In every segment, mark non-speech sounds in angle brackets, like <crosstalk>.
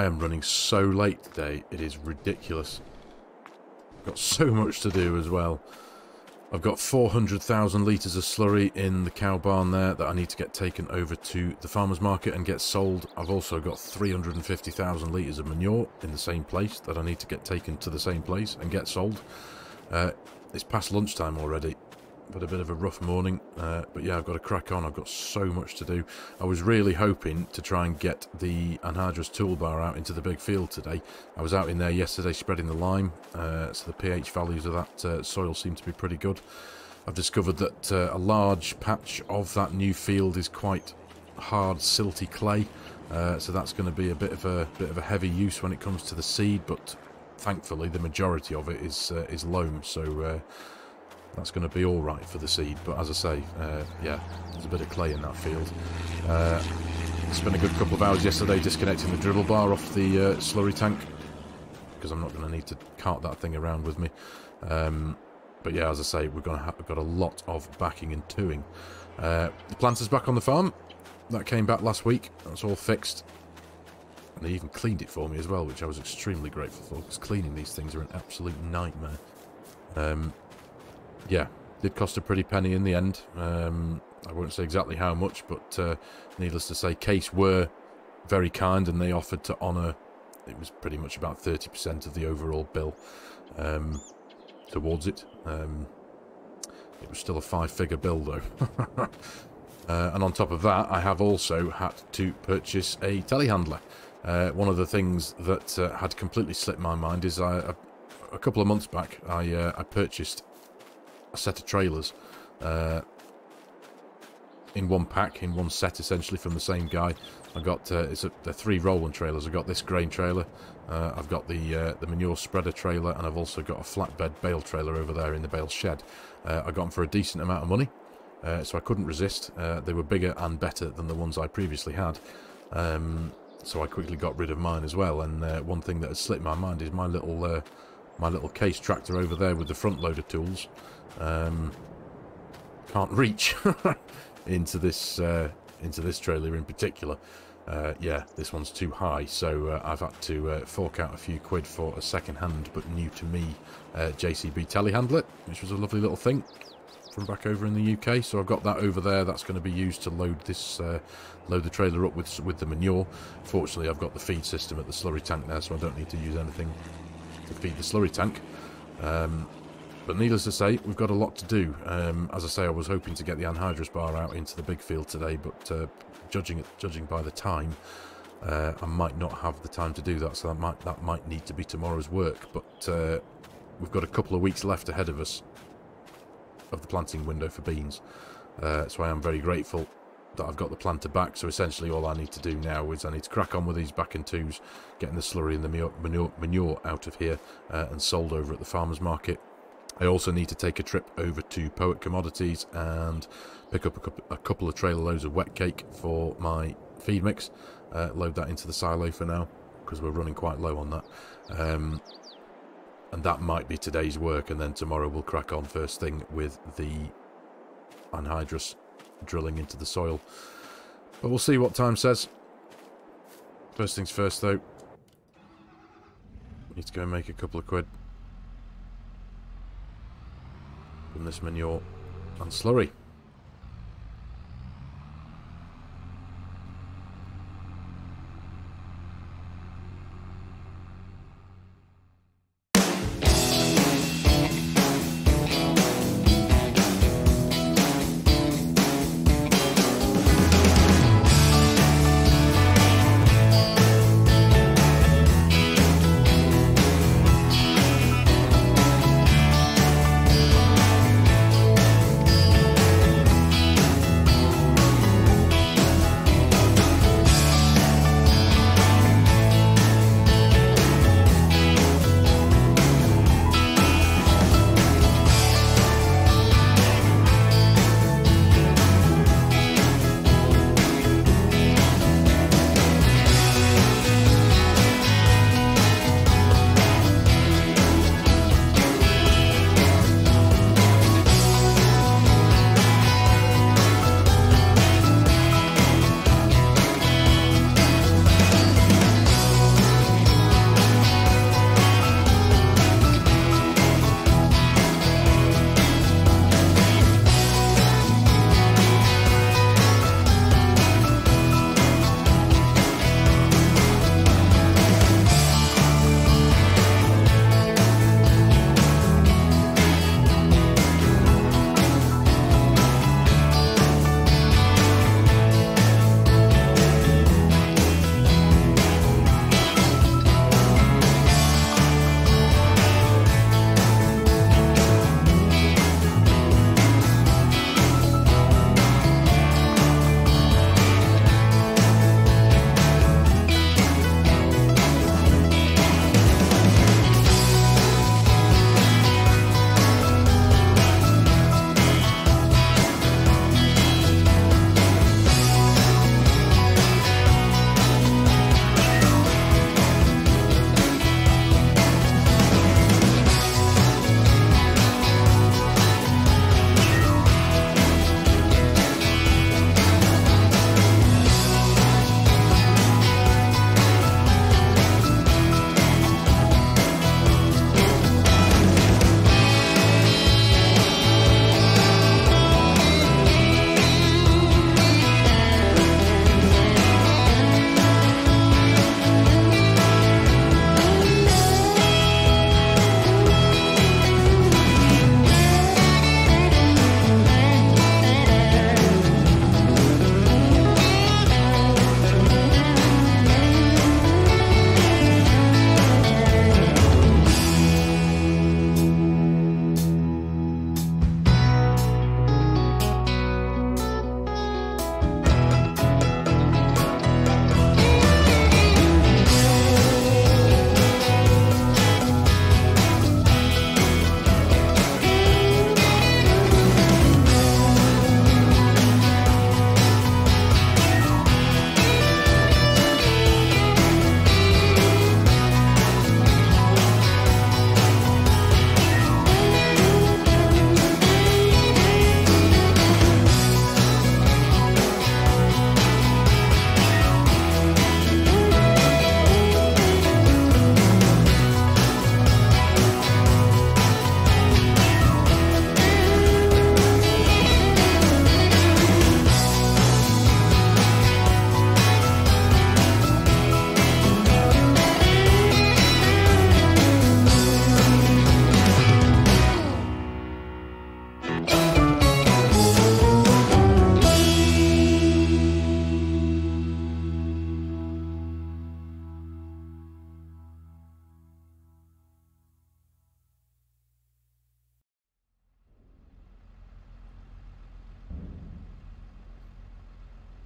I am running so late today, it is ridiculous. Got so much to do as well. I've got 400,000 litres of slurry in the cow barn there that I need to get taken over to the farmer's market and get sold. I've also got 350,000 litres of manure in the same place that I need to get taken to the same place and get sold. Uh, it's past lunchtime already but a bit of a rough morning. Uh, but yeah, I've got to crack on. I've got so much to do. I was really hoping to try and get the Anhydrous toolbar out into the big field today. I was out in there yesterday spreading the lime, uh, so the pH values of that uh, soil seem to be pretty good. I've discovered that uh, a large patch of that new field is quite hard, silty clay. Uh, so that's going to be a bit of a bit of a heavy use when it comes to the seed, but thankfully the majority of it is uh, is loam. So that's going to be all right for the seed. But as I say, uh, yeah, there's a bit of clay in that field. Uh, spent a good couple of hours yesterday disconnecting the dribble bar off the uh, slurry tank because I'm not going to need to cart that thing around with me. Um, but yeah, as I say, we're going to have got a lot of backing and toing. Uh, the planter's back on the farm. That came back last week. That's all fixed. And they even cleaned it for me as well, which I was extremely grateful for, because cleaning these things are an absolute nightmare. Um, yeah, did cost a pretty penny in the end. Um, I won't say exactly how much, but uh, needless to say, Case were very kind and they offered to honour, it was pretty much about 30% of the overall bill um, towards it. Um, it was still a five-figure bill, though. <laughs> uh, and on top of that, I have also had to purchase a telehandler. Uh, one of the things that uh, had completely slipped my mind is I, a, a couple of months back, I, uh, I purchased a set of trailers uh, in one pack, in one set essentially from the same guy. I got uh, it's a, they're three rolling trailers. I've got this grain trailer, uh, I've got the uh, the manure spreader trailer, and I've also got a flatbed bale trailer over there in the bale shed. Uh, I got them for a decent amount of money, uh, so I couldn't resist. Uh, they were bigger and better than the ones I previously had. Um, so I quickly got rid of mine as well. And one thing that has slipped my mind is my little my little Case tractor over there with the front loader tools um, can't reach <laughs> into this uh, into this trailer in particular. Uh, yeah, this one's too high, so uh, I've had to uh, fork out a few quid for a second-hand but new to me uh, JCB telehandler, which was a lovely little thing from back over in the UK. So I've got that over there. That's going to be used to load this, uh, load the trailer up with with the manure. Fortunately, I've got the feed system at the slurry tank now, so I don't need to use anything to feed the slurry tank. Um, but needless to say, we've got a lot to do. Um, as I say, I was hoping to get the anhydrous bar out into the big field today, but uh, judging judging by the time, uh, I might not have the time to do that. So that might that might need to be tomorrow's work. But uh, we've got a couple of weeks left ahead of us of the planting window for beans. Uh, so I am very grateful that I've got the planter back. So essentially, all I need to do now is I need to crack on with these back and twos, getting the slurry and the manure, manure out of here uh, and sold over at the farmers market I also need to take a trip over to Poet Commodities and pick up a, couple of trailer loads of wet cake for my feed mix. Uh, load that into the silo for now because we're running quite low on that. Um, and that might be today's work and then tomorrow we'll crack on first thing with the anhydrous drilling into the soil. But we'll see what time says. First things first though. Need to go and make a couple of quid. From this manure and slurry.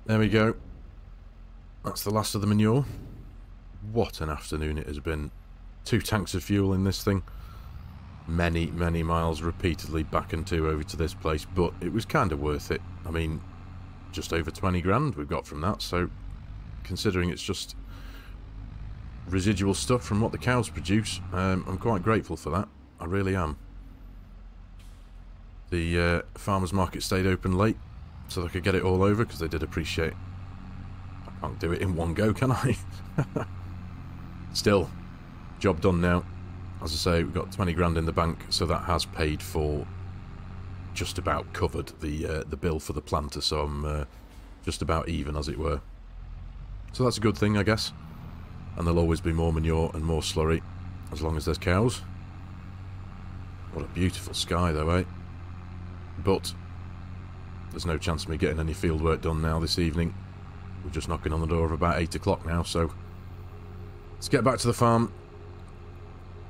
There we go. That's the last of the manure. What an afternoon it has been. Two tanks of fuel in this thing. Many, many miles repeatedly back and two over to this place, but it was kind of worth it. I mean, just over 20 grand we've got from that, so considering it's just residual stuff from what the cows produce, um, I'm quite grateful for that. I really am. The uh, farmers market stayed open late, so they could get it all over, because they did appreciate I can't do it in one go, can I? <laughs> Still, job done now. As I say, we've got 20 grand in the bank, so that has paid for just about covered the uh, the bill for the planter, so I'm uh, just about even, as it were. So that's a good thing, I guess. And there'll always be more manure and more slurry, as long as there's cows. What a beautiful sky, though, eh? But there's no chance of me getting any field work done now this evening. We're just knocking on the door of about 8 o'clock now, so let's get back to the farm.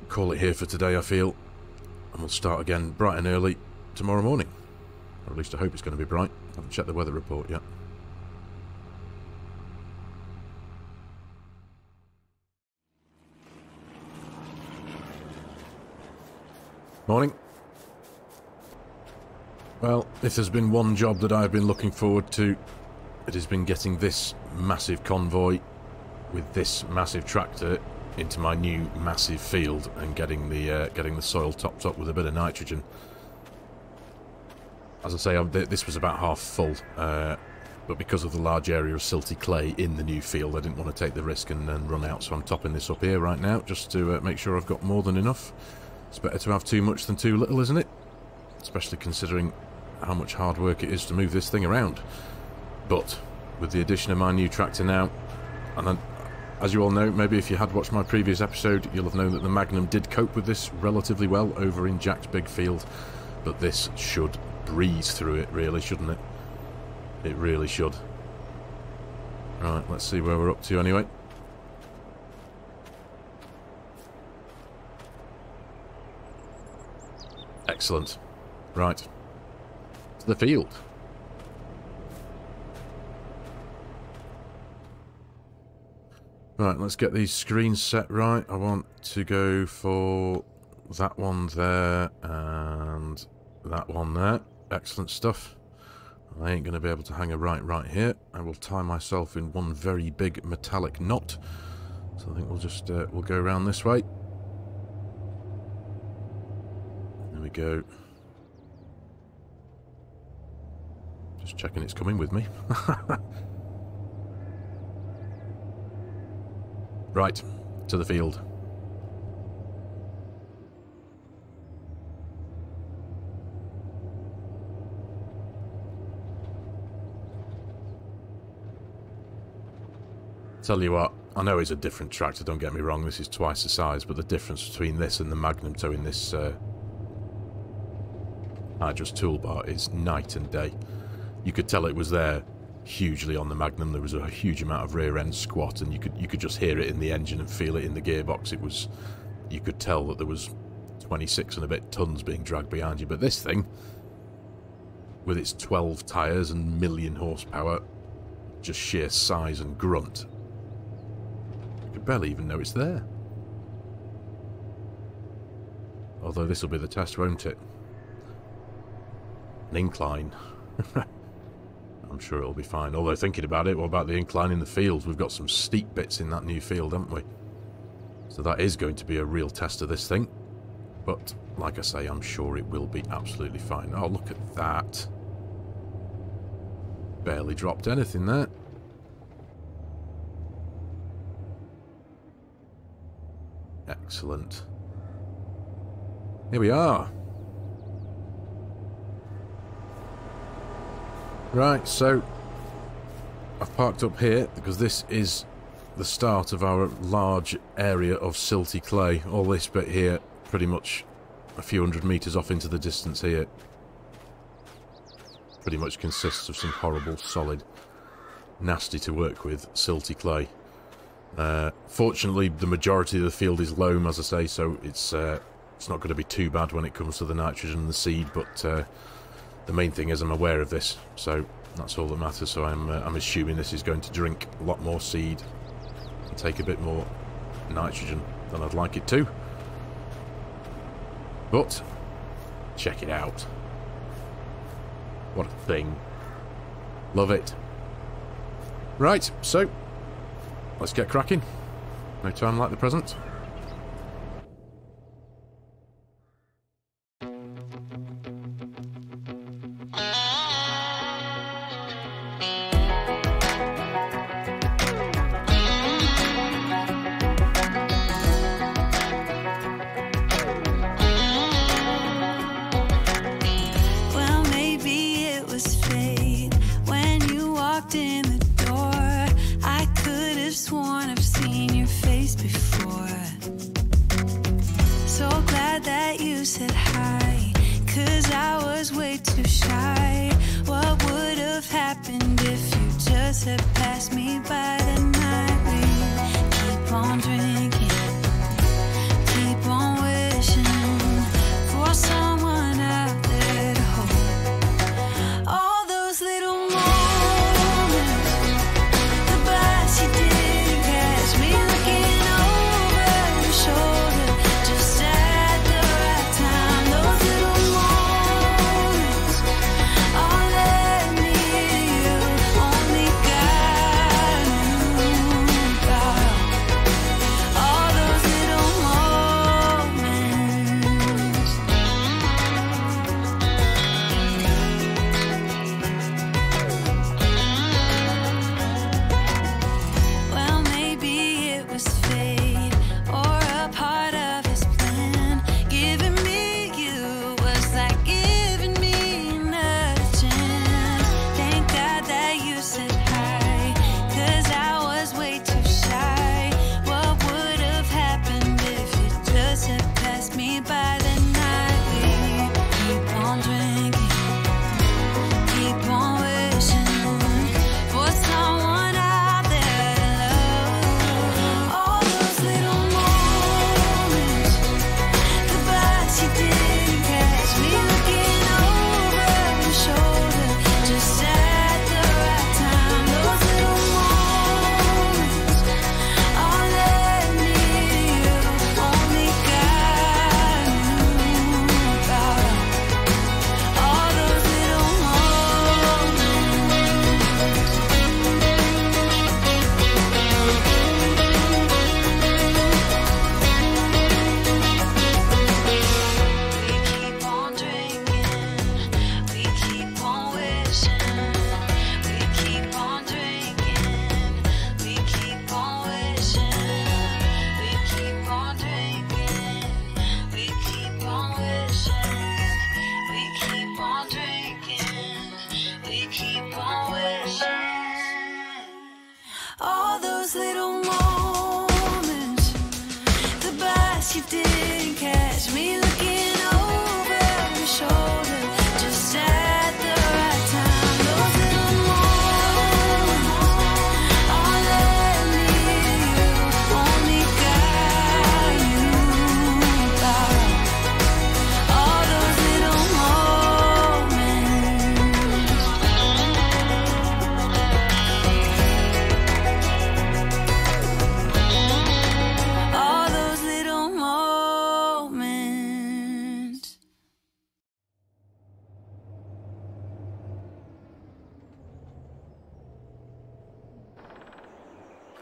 Call it here for today, I feel. And we'll start again bright and early tomorrow morning. Or at least I hope it's going to be bright. I haven't checked the weather report yet. Morning. Well, if there's been one job that I've been looking forward to, it has been getting this massive convoy with this massive tractor into my new massive field and getting the uh, getting the soil topped up with a bit of nitrogen. As I say, this was about half full, uh, but because of the large area of silty clay in the new field, I didn't want to take the risk and, and run out, so I'm topping this up here right now, just to uh, make sure I've got more than enough. It's better to have too much than too little, isn't it? Especially considering how much hard work it is to move this thing around. But with the addition of my new tractor now, and then, as you all know, maybe if you had watched my previous episode, you'll have known that the Magnum did cope with this relatively well over in Jack's big field, but this should breeze through it, really, shouldn't it? It really should. Right, let's see where we're up to anyway. Excellent. Right. To the field. Right, let's get these screens set right. I want to go for that one there and that one there. Excellent stuff. I ain't going to be able to hang a right right here. I will tie myself in one very big metallic knot. So I think we'll just uh, we'll go around this way. There we go. Just checking it's coming with me. <laughs> right, to the field. Tell you what, I know it's a different tractor, don't get me wrong, this is twice the size, but the difference between this and the Magnum towing this uh, Hydra's toolbar is night and day. You could tell it was there hugely on the Magnum. There was a huge amount of rear end squat, and you could you could just hear it in the engine and feel it in the gearbox. It was you could tell that there was 26 and a bit tons being dragged behind you. But this thing, with its 12 tyres and million horsepower, just sheer size and grunt, you could barely even know it's there. Although this will be the test, won't it? An incline. <laughs> I'm sure it'll be fine. Although thinking about it, what about the incline in the fields? We've got some steep bits in that new field, haven't we? So that is going to be a real test of this thing. But, like I say, I'm sure it will be absolutely fine. Oh, look at that. Barely dropped anything there. Excellent. Here we are. Right, so I've parked up here because this is the start of our large area of silty clay. All this bit here, pretty much a few hundred metres off into the distance here, pretty much consists of some horrible, solid, nasty to work with silty clay. Uh, fortunately, the majority of the field is loam, as I say, so it's uh, it's not going to be too bad when it comes to the nitrogen and the seed, but uh, the main thing is I'm aware of this, so That's all that matters, so I'm, uh, I'm assuming this is going to drink a lot more seed and take a bit more nitrogen than I'd like it to. But, check it out. What a thing. Love it. Right, so, let's get cracking. No time like the present.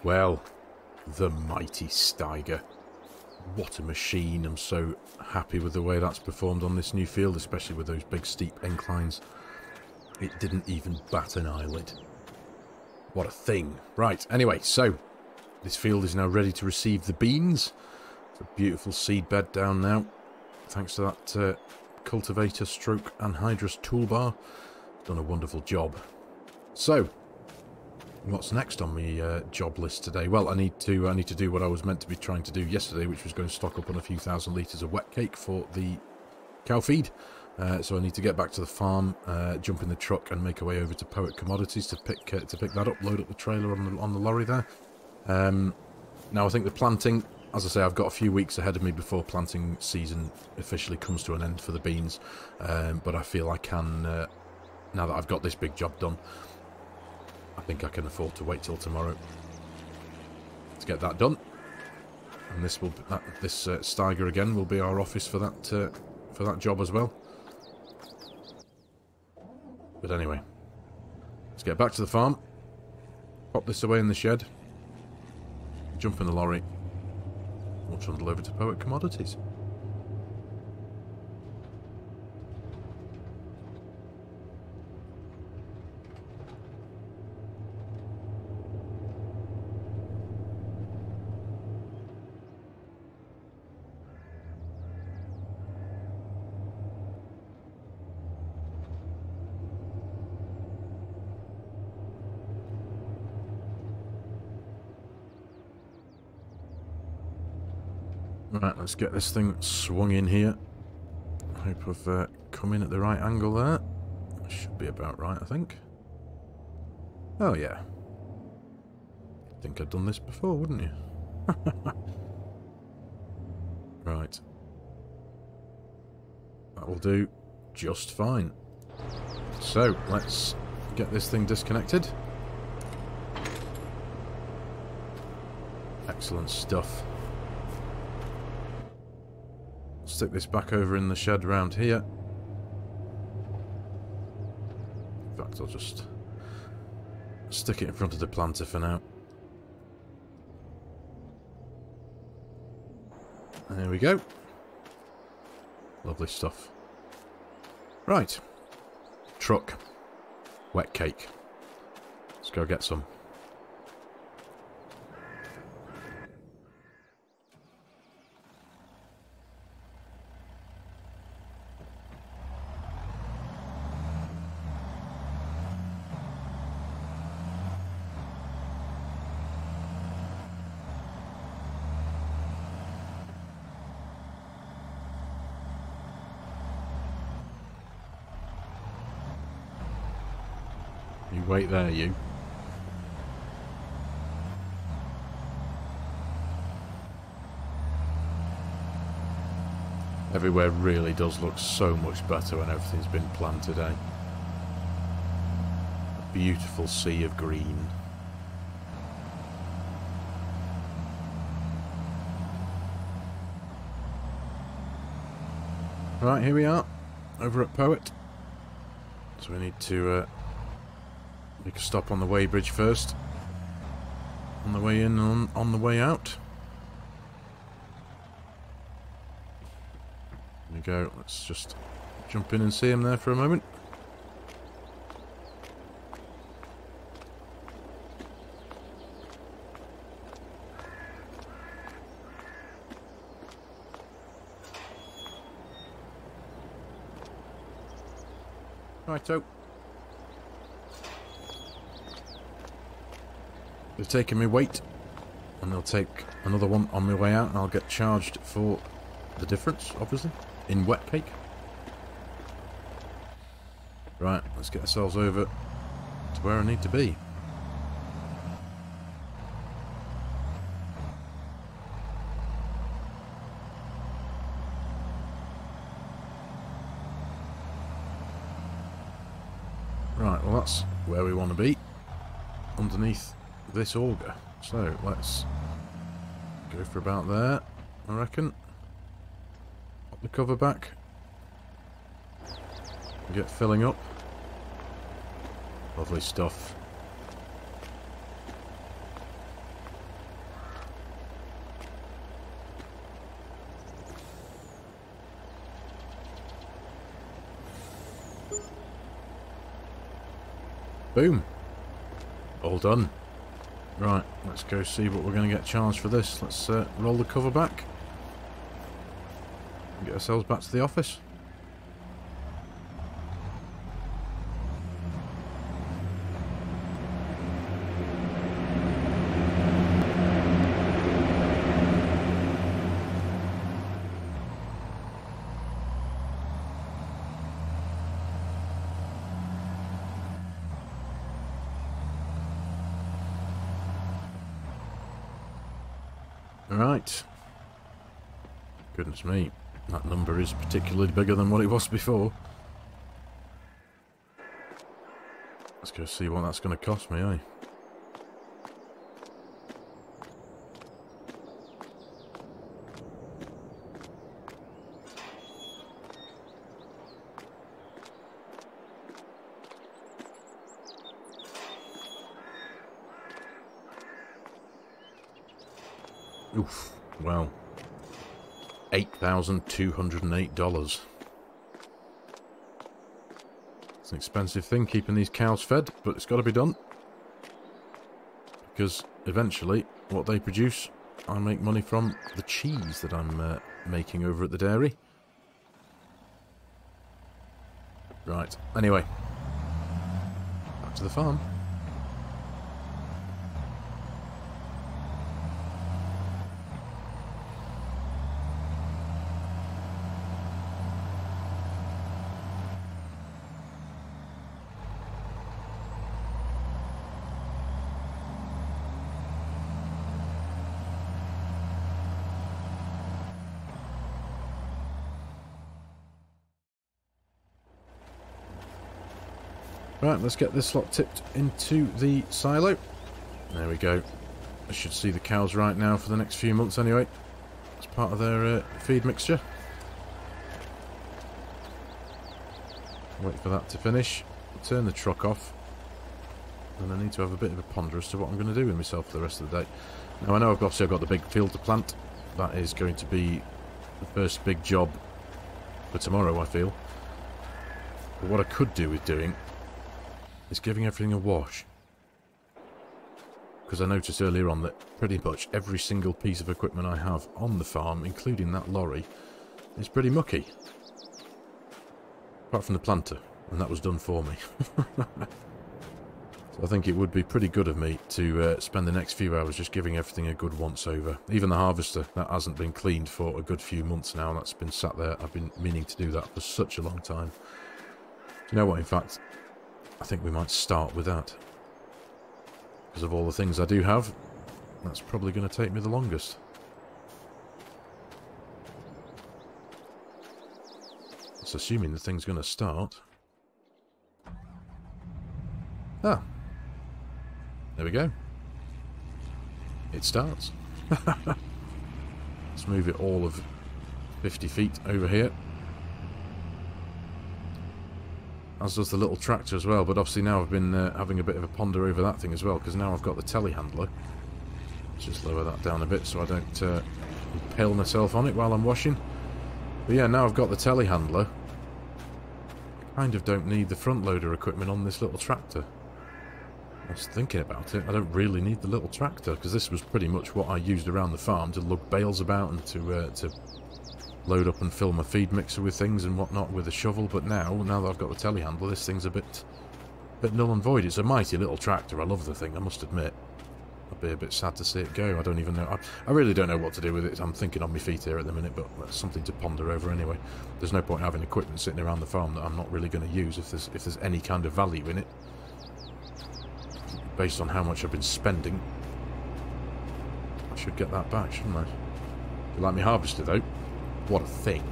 Well, the mighty Steiger. What a machine. I'm so happy with the way that's performed on this new field, especially with those big steep inclines. It didn't even bat an eyelid. What a thing. Right, anyway, so this field is now ready to receive the beans. It's a beautiful seed bed down now, thanks to that uh, cultivator stroke anhydrous toolbar. Done a wonderful job. So, what's next on my uh, job list today? Well, I need to I need to do what I was meant to be trying to do yesterday, which was going to stock up on a few thousand litres of wet cake for the cow feed. Uh, so I need to get back to the farm, uh, jump in the truck, and make our way over to Poet Commodities to pick uh, to pick that up, load up the trailer on the on the lorry there. Um, now I think the planting, as I say, I've got a few weeks ahead of me before planting season officially comes to an end for the beans, um, but I feel I can uh, now that I've got this big job done, I think I can afford to wait till tomorrow to get that done. And this will that, this uh, Steiger again will be our office for that uh, for that job as well. But anyway, let's get back to the farm. Pop this away in the shed. Jump in the lorry. We'll trundle over to Poet Commodities. Right, let's get this thing swung in here. Hope I've uh, come in at the right angle there. Should be about right, I think. Oh, yeah. Think I'd done this before, wouldn't you? <laughs> right. That will do just fine. So, let's get this thing disconnected. Excellent stuff. Stick this back over in the shed round here. In fact, I'll just stick it in front of the planter for now. There we go. Lovely stuff. Right. Truck. Wet cake. Let's go get some. Wait there, you. Everywhere really does look so much better when everything's been planned today. A beautiful sea of green. Right, here we are, over at Poet. So we need to uh, make a stop on the weighbridge first. On the way in on, on the way out. There we go, let's just jump in and see him there for a moment. Righto. They've taken me weight, and they'll take another one on my way out, and I'll get charged for the difference, obviously, in wet cake. Right, let's get ourselves over to where I need to be. Right, well that's where we want to be, underneath this auger. So, let's go for about there, I reckon. Pop the cover back. Get filling up. Lovely stuff. Boom. All done. Right, let's go see what we're going to get charged for this. Let's uh, roll the cover back. Get ourselves back to the office. Right. Goodness me. That number is particularly bigger than what it was before. Let's go see what that's going to cost me, eh? Oof, well, $8,208. It's an expensive thing keeping these cows fed, but it's got to be done. Because eventually, what they produce, I make money from the cheese that I'm uh, making over at the dairy. Right, anyway. Back to the farm. Right, let's get this lot tipped into the silo. There we go. I should see the cows right now for the next few months anyway. As part of their uh, feed mixture. Wait for that to finish. Turn the truck off. And I need to have a bit of a ponder as to what I'm going to do with myself for the rest of the day. Now I know I've obviously got the big field to plant. That is going to be the first big job for tomorrow, I feel. But what I could do with doing is giving everything a wash. Because I noticed earlier on that pretty much every single piece of equipment I have on the farm, including that lorry, is pretty mucky. Apart from the planter, and that was done for me. <laughs> so I think it would be pretty good of me to uh, spend the next few hours just giving everything a good once over. Even the harvester, that hasn't been cleaned for a good few months now. That's been sat there. I've been meaning to do that for such a long time. Do you know what, in fact, I think we might start with that. Because of all the things I do have, that's probably going to take me the longest. It's assuming the thing's going to start. Ah. There we go. It starts. <laughs> Let's move it all of 50 feet over here. As does the little tractor as well. But obviously now I've been uh, having a bit of a ponder over that thing as well, because now I've got the telehandler. Let's just lower that down a bit so I don't uh, impale myself on it while I'm washing. But yeah, now I've got the telehandler. I kind of don't need the front loader equipment on this little tractor. I was thinking about it. I don't really need the little tractor because this was pretty much what I used around the farm to lug bales about and to uh, to load up and fill my feed mixer with things and whatnot with a shovel, but now, now that I've got the telehandler, this thing's a bit, bit null and void. It's a mighty little tractor. I love the thing, I must admit. I'd be a bit sad to see it go. I don't even know. I, I really don't know what to do with it. I'm thinking on my feet here at the minute, but that's something to ponder over anyway. There's no point having equipment sitting around the farm that I'm not really going to use if there's if there's any kind of value in it. Based on how much I've been spending, I should get that back, shouldn't I? You like me harvester though? What a thing.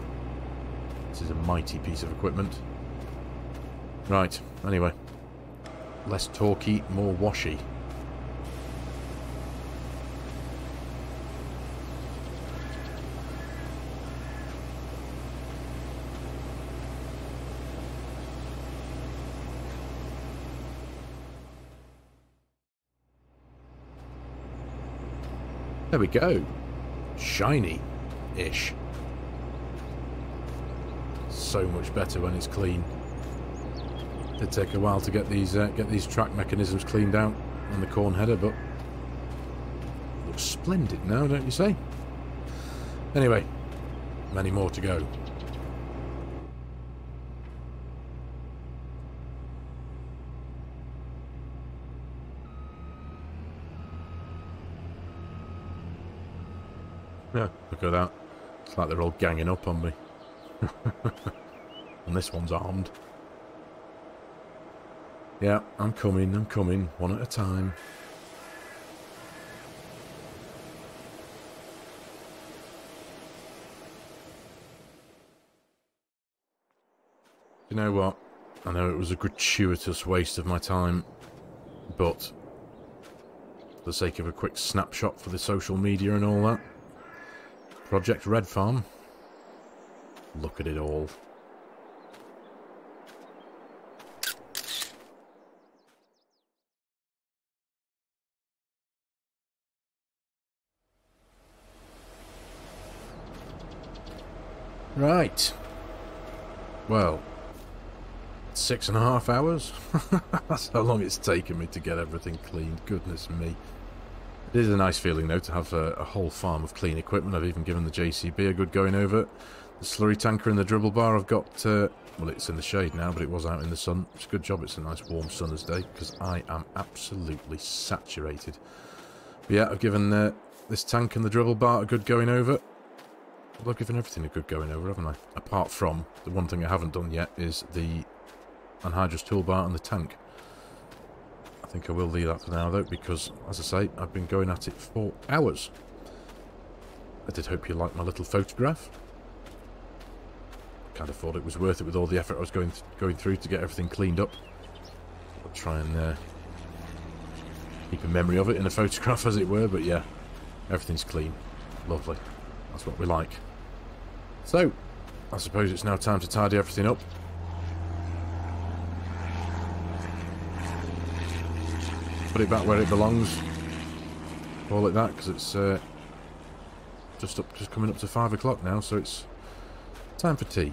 This is a mighty piece of equipment. Right, anyway. Less talky, more washy. There we go. Shiny-ish so much better when it's clean. Did take a while to get these uh, get these track mechanisms cleaned out on the corn header, but looks splendid now, don't you say? Anyway, many more to go. Yeah, look at that. It's like they're all ganging up on me. <laughs> and this one's armed. Yeah, I'm coming, I'm coming, one at a time. You know what? I know it was a gratuitous waste of my time, but for the sake of a quick snapshot for the social media and all that, Project Red Farm, look at it all. Right. Well, six and a half hours? <laughs> That's how long it's taken me to get everything cleaned. Goodness me. It is a nice feeling, though, to have a, a whole farm of clean equipment. I've even given the JCB a good going over. The slurry tanker and the dribble bar I've got... Uh, well, it's in the shade now, but it was out in the sun. It's a good job it's a nice warm summer's day, because I am absolutely saturated. But yeah, I've given uh, this tank and the dribble bar a good going over. Well, I've given everything a good going over, haven't I? Apart from, the one thing I haven't done yet is the anhydrous toolbar and the tank. I think I will leave that for now, though, because, as I say, I've been going at it for hours. I did hope you liked my little photograph. Of thought it was worth it with all the effort I was going th going through to get everything cleaned up. I'll try and uh, keep a memory of it in a <laughs> photograph, as it were, but yeah, everything's clean. Lovely. That's what we like. So, I suppose it's now time to tidy everything up. Put it back where it belongs. Call it that, because it's uh, just up, just coming up to five o'clock now, so it's time for tea.